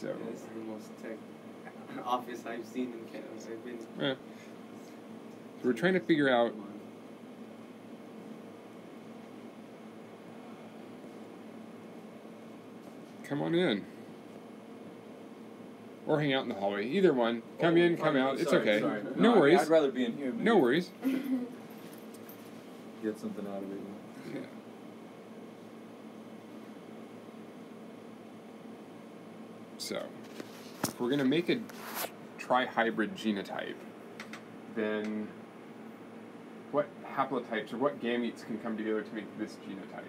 So Yeah, this is the most tech office I've seen in Canada. I've been. yeah. So we're trying to figure out come on in. Or hang out in the hallway. Either one. Come Oh, in, come pardon out. me, It's okay. sorry. No I- worries. I'd rather be in here. No worries. Get something out of it. Yeah. So, if we're going to make a trihybrid genotype, then what haplotypes or what gametes can come together to make this genotype?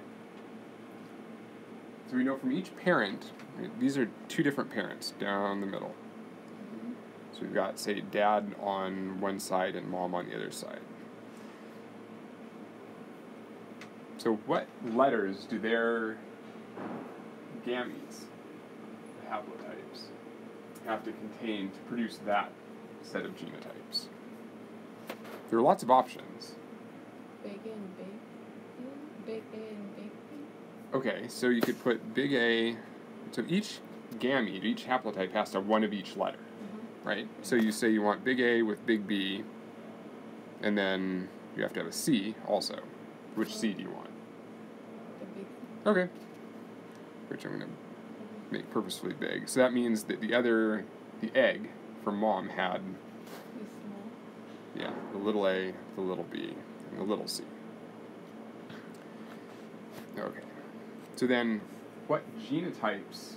So we know from each parent, these are two different parents down the middle. Mm-hmm. So we've got, say, dad on one side and mom on the other side. So what letters do their gametes, haplotypes, have to contain to produce that set of genotypes? There are lots of options. Big and big. Big A and big B. Okay, so you could put big A. So each gamete, each haplotype has to have one of each letter, mm-hmm. right? So you say you want big A with big B, and then you have to have a C also. Which C do you want? The big Okay. Which I'm going to purposefully big. So that means that the other, the egg from mom had, yeah, the little a, the little b, and the little c. Okay. So then, what genotypes,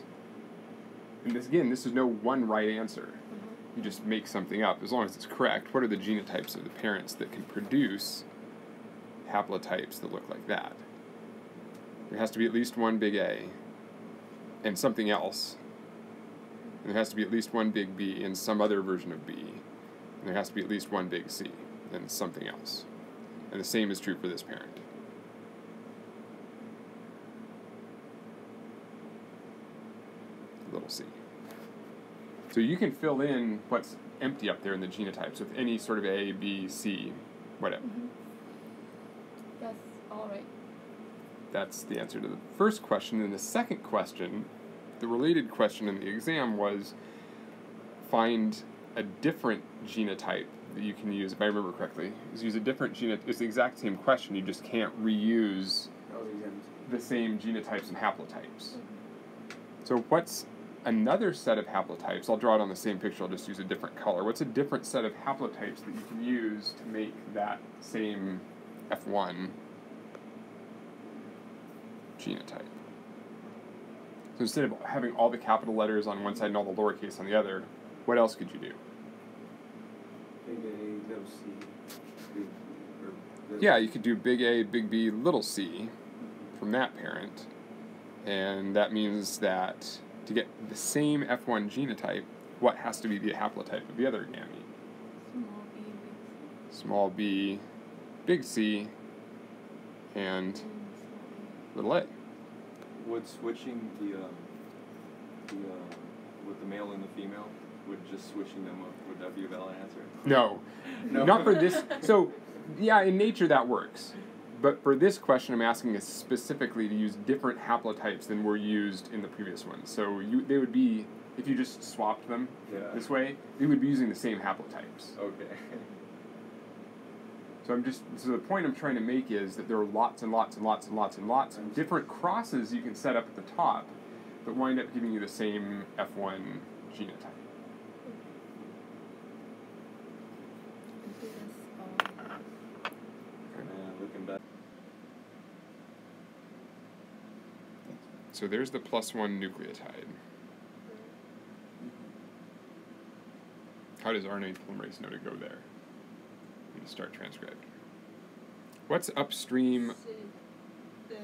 and this again, this is no one right answer. Mm-hmm. You just make something up. As long as it's correct, what are the genotypes of the parents that can produce haplotypes that look like that? There has to be at least one big A and something else. And there has to be at least one big B and some other version of B. And there has to be at least one big C and something else. And the same is true for this parent. Little c. So you can fill in what's empty up there in the genotypes with any sort of A, B, C, whatever. Mm-hmm. That's all right. That's the answer to the first question. And the second question, the related question in the exam was find a different genotype that you can use, if I remember correctly. Is use a different genotype. It's the exact same question, you just can't reuse That was exam. the same genotypes and haplotypes. Mm-hmm. So what's another set of haplotypes? I'll draw it on the same picture, I'll just use a different color. What's a different set of haplotypes that you can use to make that same F1 genotype? So instead of having all the capital letters on one side and all the lowercase on the other, what else could you do? Big A, little C. Big, or little Yeah, you could do big A, big B, little c from that parent. And that means that to get the same F1 genotype, what has to be the haplotype of the other gamete? Small B, big C. Small b, big C, and Small. Would switching the um, the uh, with the male and the female, would just switching them up, would that be a valid answer? No, No. not for this. So, yeah, in nature that works. But for this question, I'm asking us specifically to use different haplotypes than were used in the previous one. So you, they would be, if you just swapped them Yeah. this way, they would be using the same haplotypes. Okay. So I'm just, so the point I'm trying to make is that there are lots and lots and lots and lots and lots of different crosses you can set up at the top that wind up giving you the same F1 genotype. I think that's all. Man, looking back. So there's the plus one nucleotide. Mm-hmm. How does RNA polymerase know to go there? Start transcribing. What's upstream? The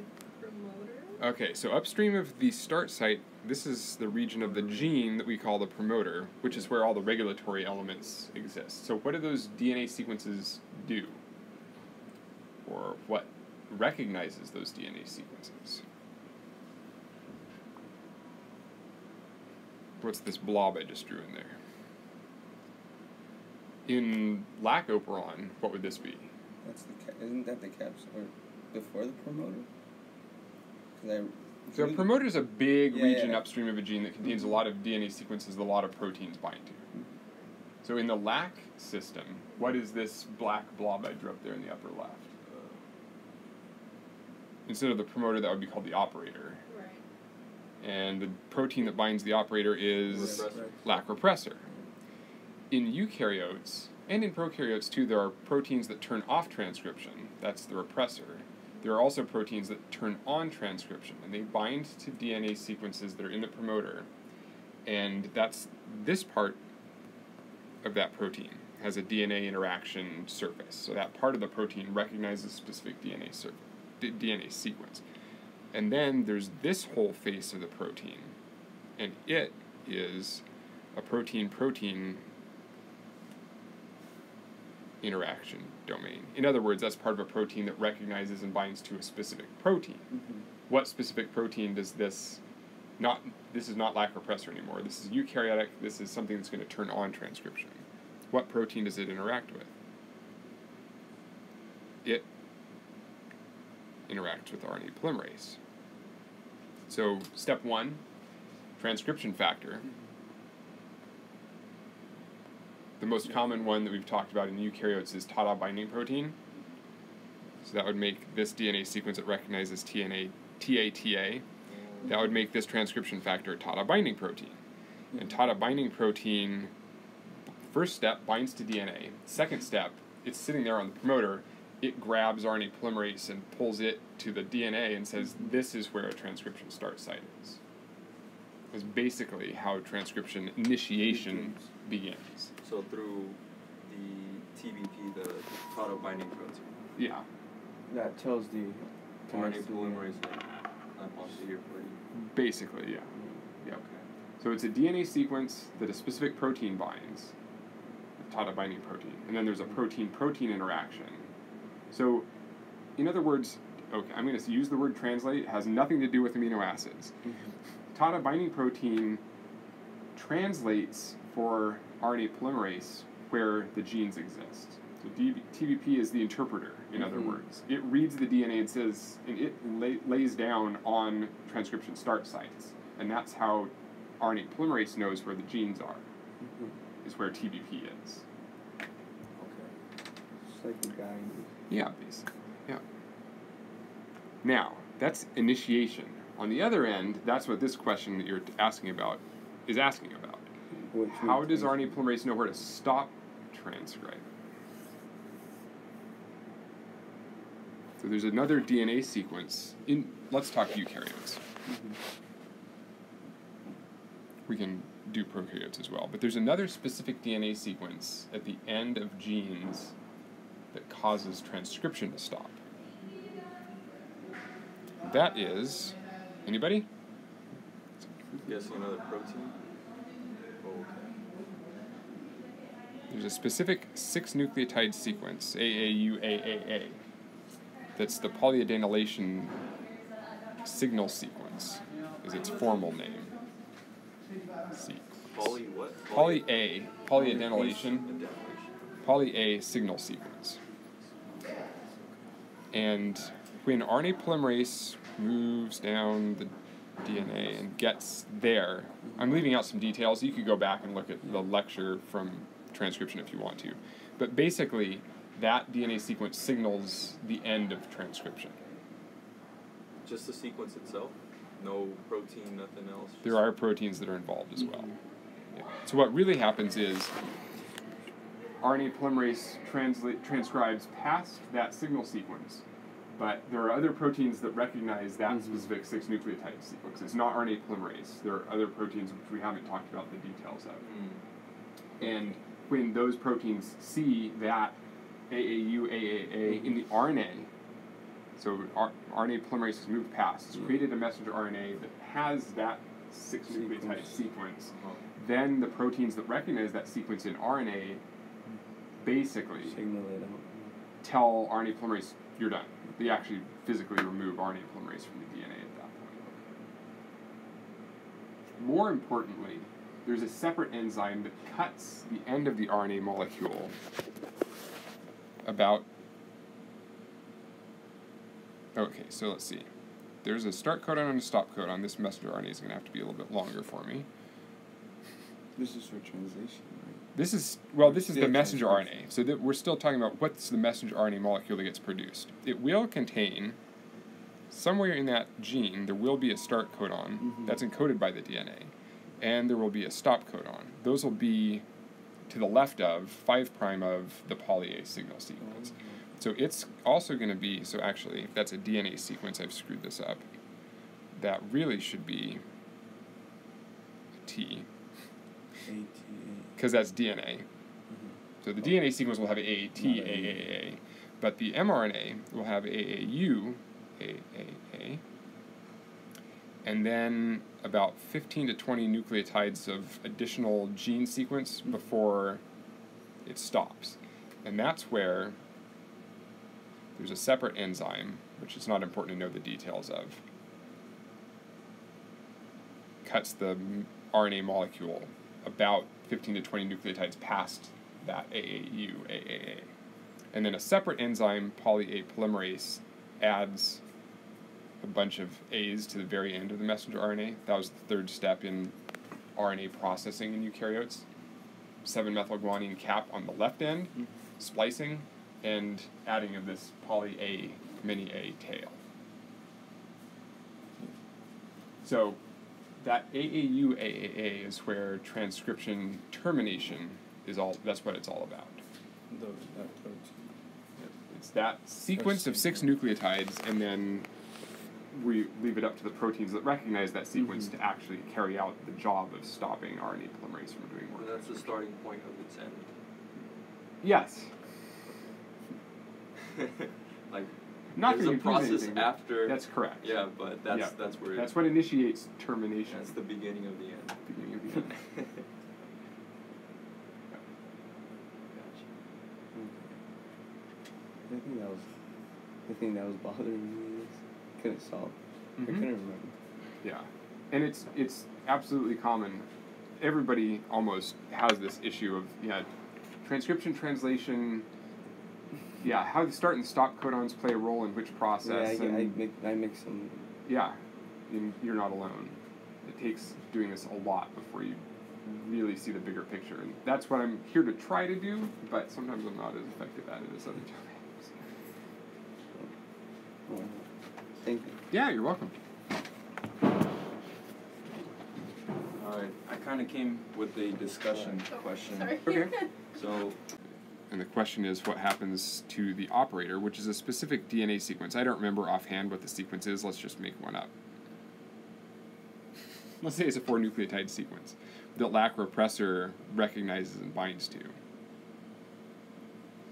promoter? Okay, so upstream of the start site, this is the region of the gene that we call the promoter, which is where all the regulatory elements exist. So, what do those DNA sequences do? Or what recognizes those DNA sequences? What's this blob I just drew in there? In lac operon, what would this be? That's the ca- isn't that the capsule or before the promoter? Because I So a promoter is a big Yeah, region yeah. upstream of a gene that contains a mm-hmm. lot of DNA sequences that a lot of proteins bind to. Mm-hmm. So in the LAC system, what is this black blob I drew up there in the upper left? Instead of the promoter, that would be called the operator. Right. And the protein that binds the operator is Repressor. lac repressor. In eukaryotes and in prokaryotes too, there are proteins that turn off transcription. That's the repressor. There are also proteins that turn on transcription, and they bind to DNA sequences that are in the promoter. And that's this part of that protein has a DNA interaction surface. So that part of the protein recognizes specific DNA sur- DNA sequence. And then there's this whole face of the protein, and it is a protein protein interaction domain. In other words, that's part of a protein that recognizes and binds to a specific protein. Mm-hmm. What specific protein does this not this is not lac repressor anymore. This is eukaryotic. This is something that's going to turn on transcription. What protein does it interact with? It interacts with RNA polymerase. So, step one, transcription factor. The most common one that we've talked about in eukaryotes is TATA binding protein. So, that would make this DNA sequence that recognizes TNA, TATA. That would make this transcription factor TATA binding protein. And mm-hmm. TATA binding protein, first step, binds to DNA. Second step, it's sitting there on the promoter. It grabs RNA polymerase and pulls it to the DNA and says, This is where a transcription start site is. Is basically how transcription initiation begins. So through the TBP, the TATA binding protein, Yeah, That tells the RNA connects polymerase, I'm also here for you. basically, yeah. Mm-hmm. Yeah. Okay. So it's a DNA sequence that a specific protein binds, a TATA binding protein, and then there's a protein-protein interaction. So, in other words, okay, I'm going to use the word translate. It has nothing to do with amino acids. Mm-hmm. TATA binding protein translates for RNA polymerase where the genes exist. So TBP is the interpreter, in other Mhm. words. It reads the DNA and says, and it lay, lays down on transcription start sites. And that's how RNA polymerase knows where the genes are, Mhm. is where TBP is. Okay. It's like the guy. in Yeah, basically. Yeah. Now, that's initiation. On the other end, that's what this question that you're asking about is asking about. which How does RNA polymerase know where to stop transcribing? So there's another DNA sequence in let's talk eukaryotes. Mhm. We can do prokaryotes as well, but there's another specific DNA sequence at the end of genes that causes transcription to stop. That is anybody? Guessing another protein? Oh, okay. There's a specific six nucleotide sequence, AAUAAA, that's the polyadenylation signal sequence, is its formal name. See. Poly what? Poly A, polyadenylation, Adenylation. poly A signal sequence. And when RNA polymerase moves down the DNA and gets there, I'm leaving out some details. You could go back and look at the lecture from transcription if you want to. But basically, that DNA sequence signals the end of transcription. Just the sequence itself? No protein, nothing else? There are proteins that are involved as well. Mm-hmm. Yeah. So what really happens is RNA polymerase transla- transcribes past that signal sequence, but there are other proteins that recognize that Mhm. specific six nucleotide sequence. It's not RNA polymerase. There are other proteins which we haven't talked about the details of. Mm. And when those proteins see that AAU, AAA in the RNA, so R- RNA polymerase has moved past, it's created a messenger RNA that has that six nucleotide Sequence. sequence. Oh. Then the proteins that recognize that sequence in RNA basically Signal it out. tell RNA polymerase you're done. They actually physically remove RNA polymerase from the DNA at that point. More importantly, there's a separate enzyme that cuts the end of the RNA molecule about. Okay, so let's see. there's a start codon and a stop codon. This messenger RNA is going to have to be a little bit longer for me. This is for translation? This is well, this is the messenger. RNA. So that we're still talking about what's the messenger RNA molecule that gets produced. It will contain somewhere in that gene there will be a start codon Mhm. that's encoded by the DNA, and there will be a stop codon. Those will be to the left of five prime of the poly A signal sequence. So it's also going to be so actually if that's a DNA sequence. I've screwed this up. That really should be a T. because that's DNA. So the DNA sequence will have AAT, AAA, but the mRNA will have AAU, AAA, and then about 15 to 20 nucleotides of additional gene sequence before it stops. And that's where there's a separate enzyme, which it's not important to know the details of, cuts the RNA molecule about 15 to 20 nucleotides past that AAU, AAA. And then a separate enzyme, poly A polymerase, adds a bunch of A's to the very end of the messenger RNA. That was the third step in RNA processing in eukaryotes. 7 methylguanine cap on the left end, Mhm. splicing, and adding of this poly A, mini A tail. So that AAU AAA is where transcription termination is all that's what it's all about. The, that protein. It's that sequence of six nucleotides and then we leave it up to the proteins that recognize that sequence Mhm. to actually carry out the job of stopping RNA polymerase from doing Well, work. that's the starting point of its end. Yes. like Not there's gonna a process anything. after. That's correct. Yeah, but that's Yeah. that's where That's what initiates termination. that's the beginning of the end. beginning of the end. gotcha. I think that was the thing that was bothering me. Is couldn't solve. I Mhm. couldn't remember. Yeah, and it's it's absolutely common. Everybody almost has this issue of yeah, transcription, translation. Yeah, how the start and stop codons play a role in which process. Yeah, I, process, I, make, I mix them. yeah, and you're not alone. It takes doing this a lot before you really see the bigger picture, and that's what I'm here to try to do. But sometimes I'm not as effective at it as other times. Thank you. Yeah, you're welcome. Alright, I kind of came with a discussion Oh, question. Sorry. Okay. So And the question is what happens to the operator, which is a specific DNA sequence. I don't remember offhand what the sequence is. Let's just make one up. Let's say it's a four nucleotide sequence that lac repressor recognizes and binds to.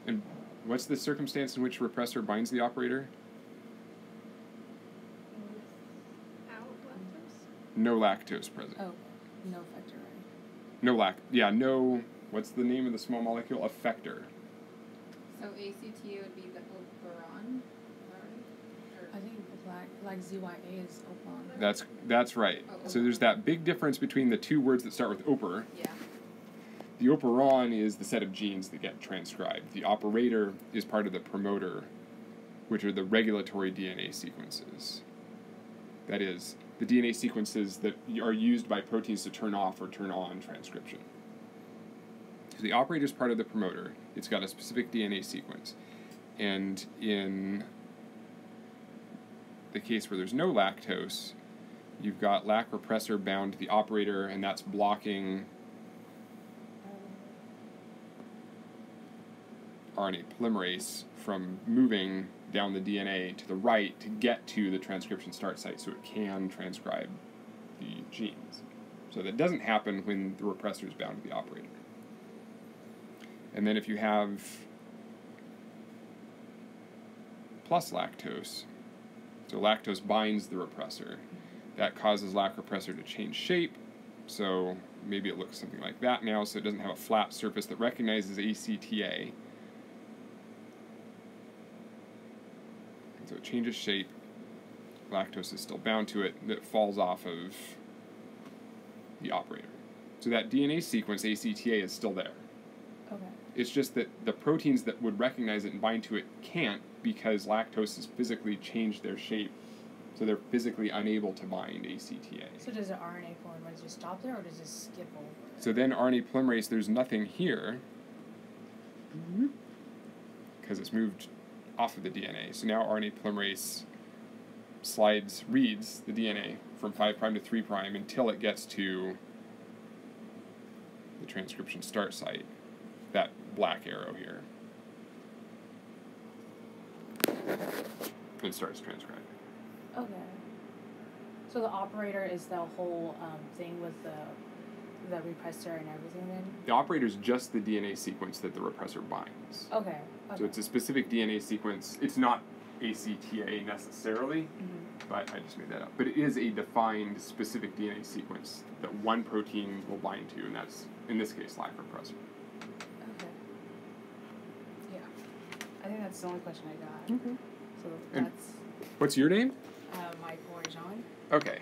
And what's the circumstance in which repressor binds the operator? No lactose present. Oh, no factor. No lac. Yeah, no. What's the name of the small molecule? Effector. So ACT would be the operon. I think like like ZYA is operon. That's that's right. Oh, so there's that big difference between the two words that start with oper. Yeah. The operon is the set of genes that get transcribed. The operator is part of the promoter, which are the regulatory DNA sequences. That is, the DNA sequences that are used by proteins to turn off or turn on transcription. So the operator is part of the promoter. It's got a specific DNA sequence. And in the case where there's no lactose, you've got lac repressor bound to the operator, and that's blocking RNA polymerase from moving down the DNA to the right to get to the transcription start site so it can transcribe the genes. So that doesn't happen when the repressor is bound to the operator. And then if you have plus lactose, so lactose binds the repressor, that causes lac repressor to change shape. So maybe it looks something like that now, so it doesn't have a flat surface that recognizes ACTA. So it changes shape. Lactose is still bound to it. That falls off of the operator. So that DNA sequence ACTA is still there. It's just that the proteins that would recognize it and bind to it can't because lactose has physically changed their shape So they're physically unable to bind ACTA. So does the RNA polymerase just stop there, or does it skip over? So then RNA polymerase, there's nothing here mm-hmm. because it's moved off of the DNA. So now RNA polymerase slides, reads the DNA from 5' to 3' until it gets to the transcription start site, black arrow here. And starts transcribing. Okay. So the operator is the whole um, thing with the the repressor and everything then? The operator is just the DNA sequence that the repressor binds. Okay. okay. So it's a specific DNA sequence. It's not ACTA necessarily, Mhm. but I just made that up. But it is a defined specific DNA sequence that one protein will bind to, and that's in this case lac repressor. Okay. Yeah. I think that's the only question I got. Okay. So And- that's What's your name? uh, Mike or John. Okay.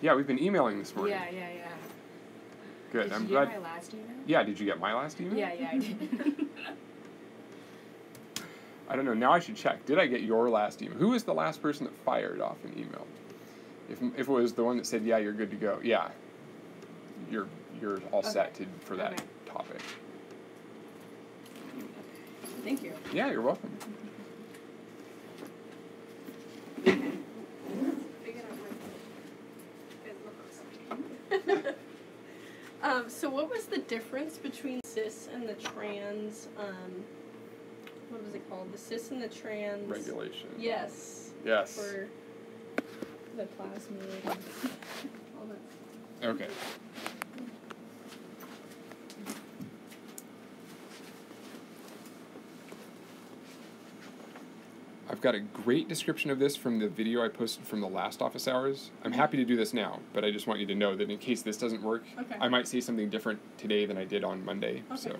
Yeah, we've been emailing this morning. Yeah, yeah, yeah. Good. Did I'm you glad. get my last email? Yeah. Did you get my last email? Yeah, yeah, I did. I don't know. Now I should check. Did I get your last email? Who was the last person that fired off an email? If, if it was the one that said, "Yeah, you're good to go," yeah, you're you're all set to for that Okay. topic. Thank you. Yeah, you're welcome. um, so what was the difference between cis and the trans um, what was it called? The cis and the trans Regulation. Yes. Yes. For the plasmid and all that. Okay. Got a great description of this from the video I posted from the last office hours. I'm happy to do this now, but I just want you to know that in case this doesn't work, Okay. I might say something different today than I did on Monday. Okay. So.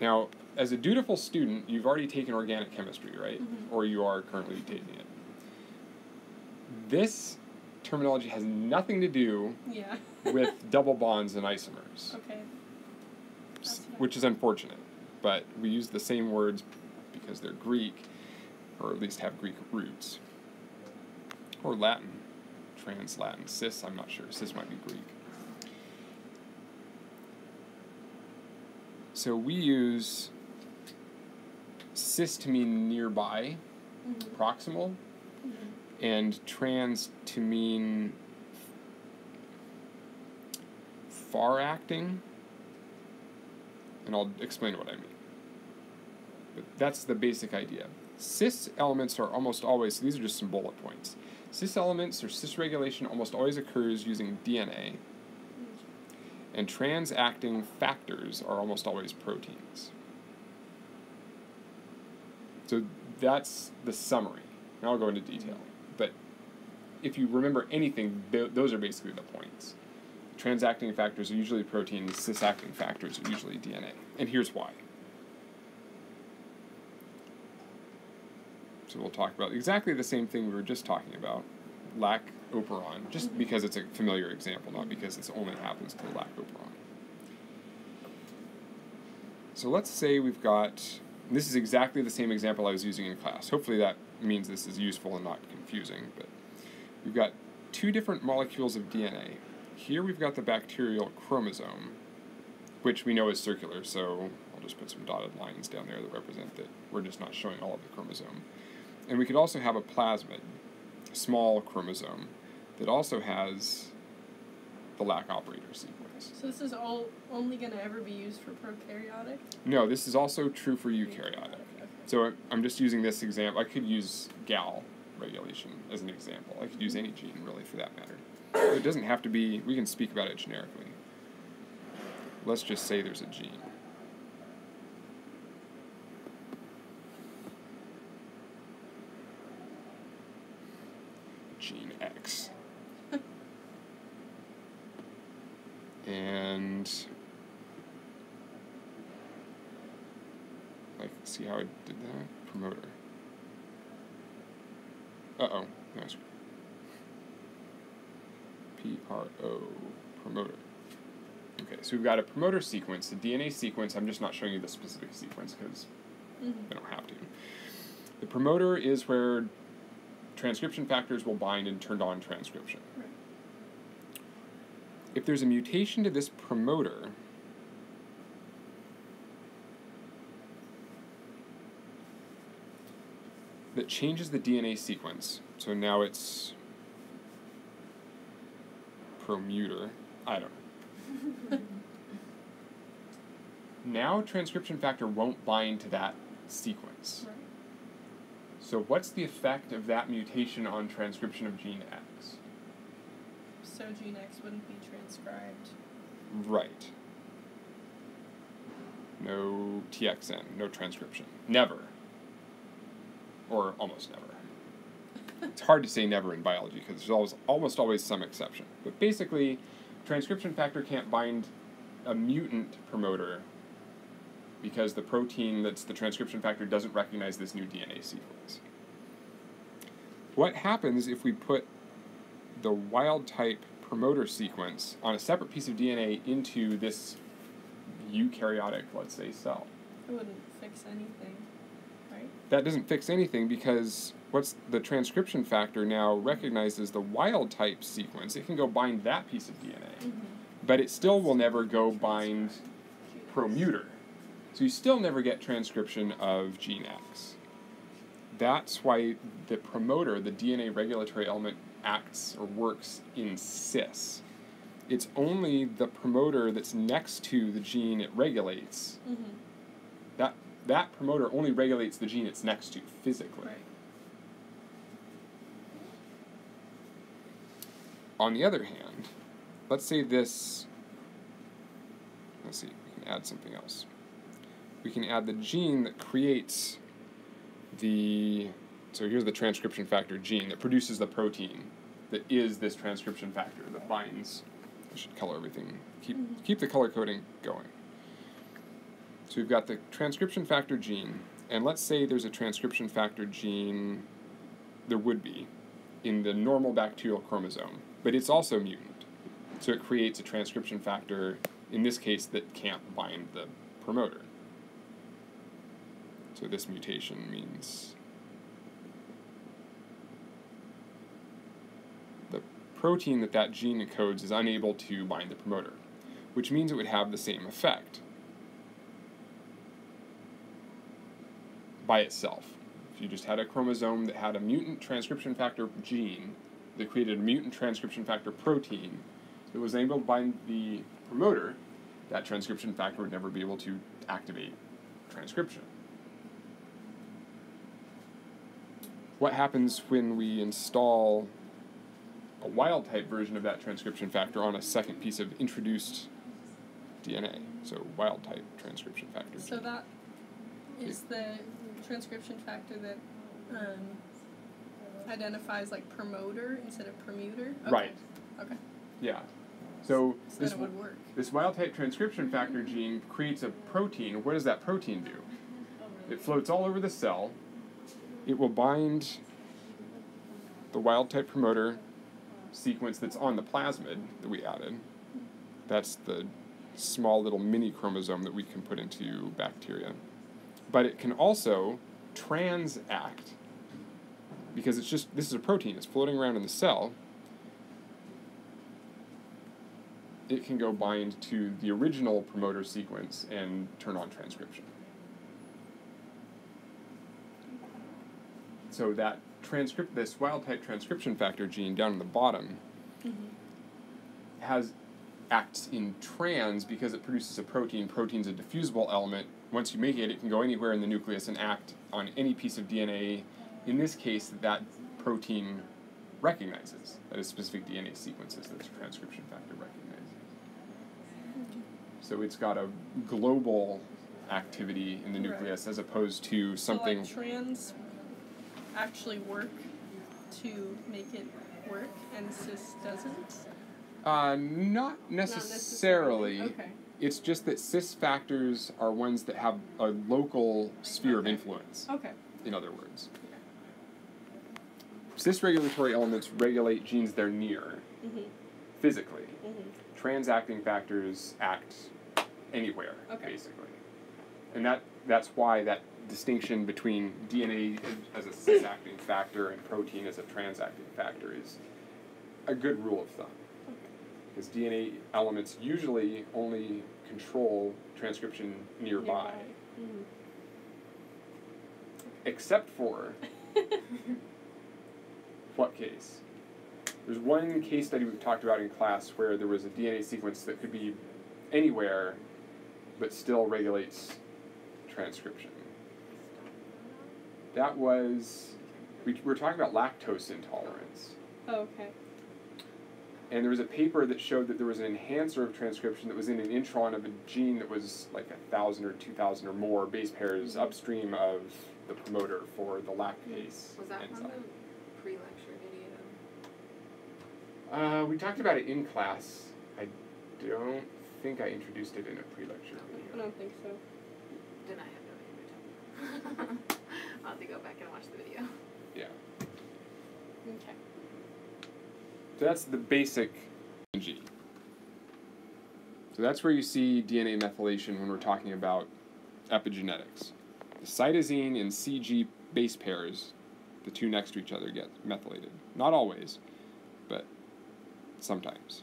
Now, as a dutiful student, you've already taken organic chemistry, right? Mhm. Or you are currently taking it. This terminology has nothing to do Yeah. with double bonds and isomers, Okay. Which is unfortunate. But we use the same words because they're Greek, or at least have Greek roots, or Latin, trans Latin. Cis, I'm not sure. Cis might be Greek. So we use cis to mean nearby, Mhm. proximal, Mhm. and trans to mean far acting. And I'll explain what I mean. But that's the basic idea. Cis elements are almost always, these are just some bullet points. Cis elements or cis regulation almost always occurs using DNA, and trans acting factors are almost always proteins. So that's the summary. Now I'll go into detail. But if you remember anything, th- those are basically the points. Transacting factors are usually proteins, cis-acting factors are usually DNA. And here's why. So we'll talk about exactly the same thing we were just talking about, lac operon, just mm-hmm. because it's a familiar example, not because it only happens to lac operon. So let's say we've got, this is exactly the same example I was using in class. Hopefully that means this is useful and not confusing, but we've got two different molecules of DNA. Here we've got the bacterial chromosome, which we know is circular, so I'll just put some dotted lines down there that represent that we're just not showing all of the chromosome. And we could also have a plasmid, a small chromosome, that also has the lac operator sequence. So this is all only gonna ever be used for prokaryotic. No, this is also true for eukaryotic. Okay. So I'm just using this example. I could use gal regulation as an example. I could use any gene really for that matter. It doesn't have to be. We can speak about it generically. Let's just say there's a gene. Gene X. and like see how I did that? Promoter. Uh oh. Nice. P R O promoter. Okay, so we've got a promoter sequence, a DNA sequence. I'm just not showing you the specific sequence because Mhm. They don't have to. The promoter is where transcription factors will bind and turn on transcription. Right. If there's a mutation to this promoter, that changes the DNA sequence, so now it's promuter. I don't know. now transcription factor won't bind to that sequence. Right. So what's the effect of that mutation on transcription of gene X? So gene X wouldn't be transcribed. Right. No TXN, no transcription. Never. Or almost never. It's hard to say never in biology because there's always, almost always some exception. But basically, transcription factor can't bind a mutant promoter because the protein that's the transcription factor doesn't recognize this new DNA sequence. What happens if we put the wild type promoter sequence on a separate piece of DNA into this eukaryotic, let's say, cell? It wouldn't fix anything, right? That doesn't fix anything because what's the transcription factor now recognizes the wild type sequence. It can go bind that piece of DNA, but it still will never go bind promuter. So you still never get transcription of gene X. That's why the promoter, the DNA regulatory element, acts or works in cis. It's only the promoter that's next to the gene it regulates. Mm-hmm. That that promoter only regulates the gene it's next to physically. Right. On the other hand, let's say this. Let's see, we can add something else. We can add the gene that creates the. So here's the transcription factor gene that produces the protein that is this transcription factor that binds. I should color everything. Keep mm-hmm. keep the color coding going. So we've got the transcription factor gene, and let's say there's a transcription factor gene. There would be in the normal bacterial chromosome, but it's also mutant. So it creates a transcription factor, in this case, that can't bind the promoter. So this mutation means the protein that that gene encodes is unable to bind the promoter, which means it would have the same effect by itself. If you just had a chromosome that had a mutant transcription factor gene that created a mutant transcription factor protein that was able to bind the promoter, that transcription factor would never be able to activate transcription. What happens when we install a wild type version of that transcription factor on a second piece of introduced DNA? So, wild type transcription factor. So that is the transcription factor that um, identifies like promoter instead of promuter. Okay. Right. Okay. Yeah. So, So this then it would work. This wild type transcription factor gene creates a protein. What does that protein do? It floats all over the cell. It will bind the wild type promoter sequence that's on the plasmid that we added. That's the small little mini chromosome that we can put into bacteria. But it can also transact because it's just this is a protein, it's floating around in the cell. it can go bind to the original promoter sequence and turn on transcription. So that transcript, this wild type transcription factor gene down in the bottom, mm-hmm. has acts in trans because it produces a protein. Protein's a diffusible element. Once you make it, it can go anywhere in the nucleus and act on any piece of DNA. In this case, that protein recognizes. That is specific DNA sequences that the transcription factor recognizes. So it's got a global activity in the Right. nucleus as opposed to something. So like trans actually work to make it work, and cis doesn't. uh, not Not necessarily. Okay. It's just that cis factors are ones that have a local sphere of influence, Okay. in other words. Cis regulatory elements regulate genes they're near Mhm. physically. Mhm. Transacting factors act anywhere, Okay. basically. And that that's why that distinction between DNA as a cis-acting factor and protein as a trans-acting factor is a good rule of thumb. Because DNA elements usually only control transcription nearby, Mm. except for what case? There's one case study we've talked about in class where there was a DNA sequence that could be anywhere but still regulates transcription. That was, we were talking about lactose intolerance. Oh, okay. And there was a paper that showed that there was an enhancer of transcription that was in an intron of a gene that was like a thousand or two thousand or more base pairs mm-hmm. upstream of the promoter for the lactase Was that enzyme. from the pre-lecture video? Uh, we talked about it in class. I don't think I introduced it in a pre-lecture I don't think so. Then I have no idea. I'll have to go back and watch the video. Yeah. Okay. So that's the basic G. So that's where you see DNA methylation when we're talking about epigenetics. The cytosine and CG base pairs, the two next to each other, get methylated. Not always, but sometimes.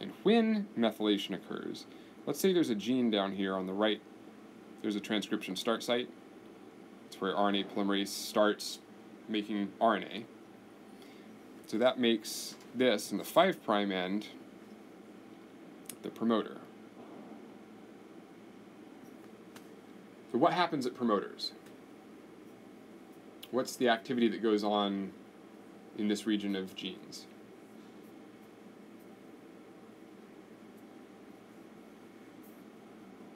And when methylation occurs, let's say there's a gene down here on the right, there's a transcription start site. It's where RNA polymerase starts making RNA. So that makes this in the 5' end the promoter. So what happens at promoters? What's the activity that goes on in this region of genes?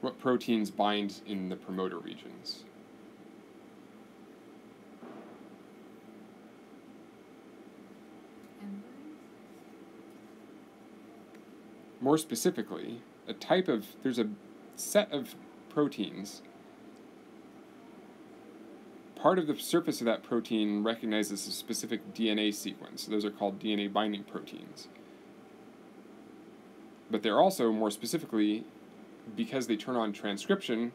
What proteins bind in the promoter regions? More specifically, a type of there's a set of proteins. Part of the surface of that protein recognizes a specific DNA sequence. Those are called DNA binding proteins. But they're also, more specifically, because they turn on transcription,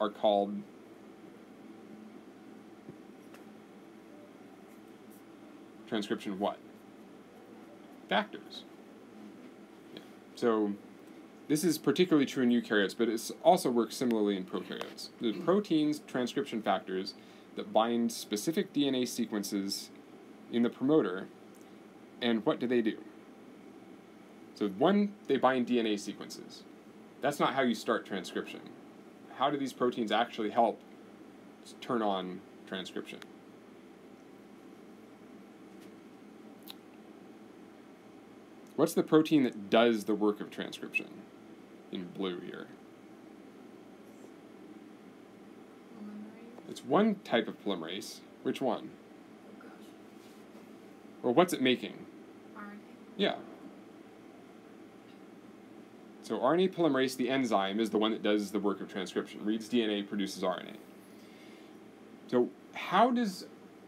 are called transcription what? Factors. So this is particularly true in eukaryotes, but it also works similarly in prokaryotes. The proteins, transcription factors that bind specific DNA sequences in the promoter, and what do they do? So one, they bind DNA sequences. That's not how you start transcription. How do these proteins actually help turn on transcription? What's the protein that does the work of transcription? In blue here. It's one type of polymerase. Which one? Oh. Or what's it making? RNA. Yeah. So RNA polymerase, the enzyme, is the one that does the work of transcription. Reads DNA, produces RNA. So how does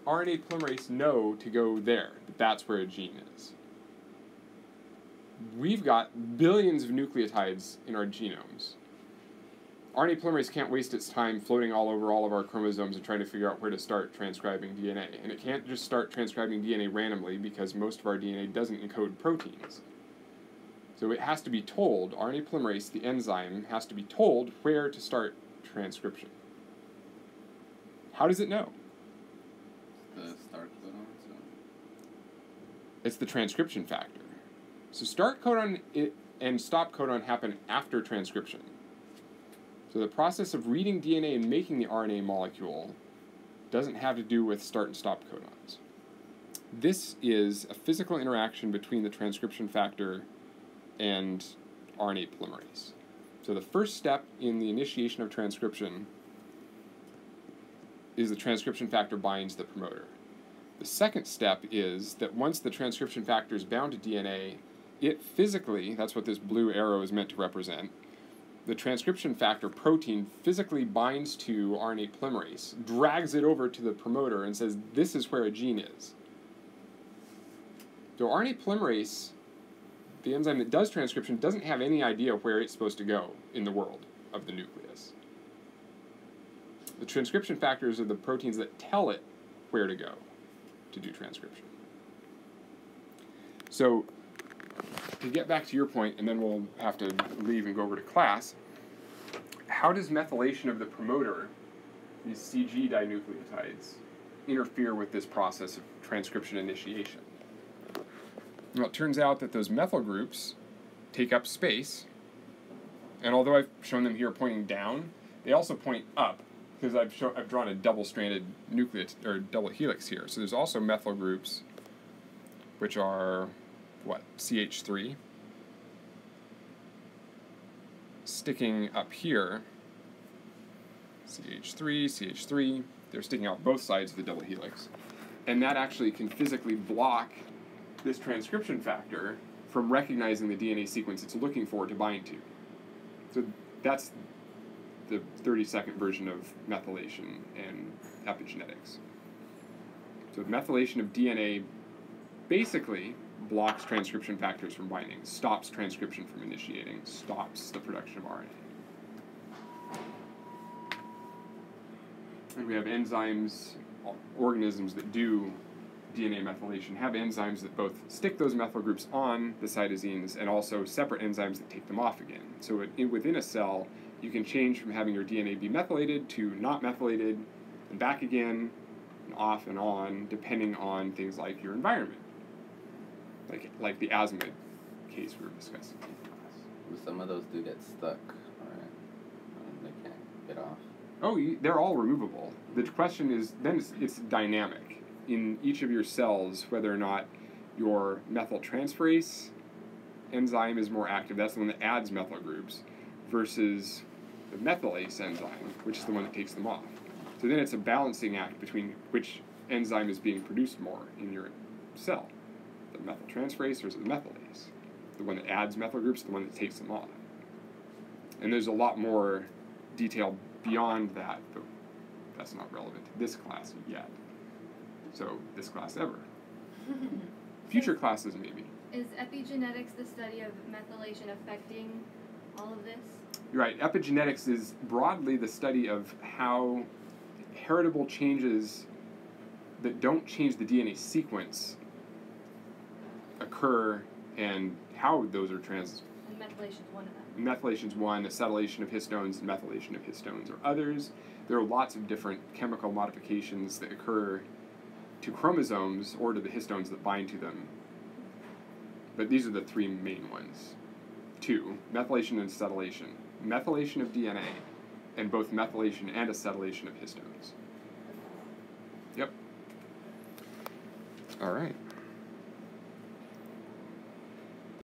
RNA polymerase know to go there? That that's where a gene is. We've got billions of nucleotides in our genomes. RNA polymerase can't waste its time floating all over all of our chromosomes and trying to figure out where to start transcribing DNA. And it can't just start transcribing DNA randomly because most of our DNA doesn't encode proteins. So it has to be told, RNA polymerase, the enzyme, has to be told where to start transcription. How does it know? The start codon. So It's the transcription factor. So start codon and stop codon happen after transcription. So the process of reading DNA and making the RNA molecule doesn't have to do with start and stop codons. This is a physical interaction between the transcription factor and RNA polymerase. So the first step in the initiation of transcription is the transcription factor binds the promoter. The second step is that once the transcription factor is bound to DNA, it physically, that's what this blue arrow is meant to represent, the transcription factor protein physically binds to RNA polymerase, drags it over to the promoter, and says, This is where a gene is. So RNA polymerase, the enzyme that does transcription, doesn't have any idea where it's supposed to go in the world of the nucleus. The transcription factors are the proteins that tell it where to go to do transcription. So, to get back to your point, and then we'll have to leave and go over to class, how does methylation of the promoter, these CG dinucleotides, interfere with this process of transcription initiation? Well, it turns out that those methyl groups take up space, and although I've shown them here pointing down, they also point up because I've show, I've drawn a double-stranded nucleus or double helix here. So there's also methyl groups, which are what CH3 sticking up here. CH3, CH3. They're sticking out both sides of the double helix, and that actually can physically block this transcription factor from recognizing the DNA sequence it's looking for to bind to. So that's the 30 second version of methylation and epigenetics. So methylation of DNA basically blocks transcription factors from binding, stops transcription from initiating, stops the production of RNA. And we have enzymes, organisms that do DNA methylation have enzymes that both stick those methyl groups on the cytosines and also separate enzymes that take them off again. So it, within a cell, you can change from having your DNA be methylated to not methylated and back again and off and on depending on things like your environment. Like, like the asthma case we were discussing. Some of those do get stuck, right? Um, they can't get off. Oh, you, they're all removable. The question is then it's, it's dynamic in each of your cells whether or not your methyltransferase enzyme is more active. That's the one that adds methyl groups versus the methylase enzyme, which is the one that takes them off. So then it's a balancing act between which enzyme is being produced more in your cell methyltransferase or the methylase. The one that adds methyl groups, the one that takes them off. And there's a lot more detail beyond that, but that's not relevant to this class yet. So, this class ever. Future classes, maybe. Is epigenetics the study of methylation affecting all of this? You're right. Epigenetics is broadly the study of how heritable changes that don't change the DNA sequence occur and how those are trans. And methylation is one of them. Methylation is one, acetylation of histones and methylation of histones are others. There are lots of different chemical modifications that occur to chromosomes or to the histones that bind to them. But these are the three main ones. Two, methylation and acetylation. Methylation of DNA, and both methylation and acetylation of histones. Yep. All right.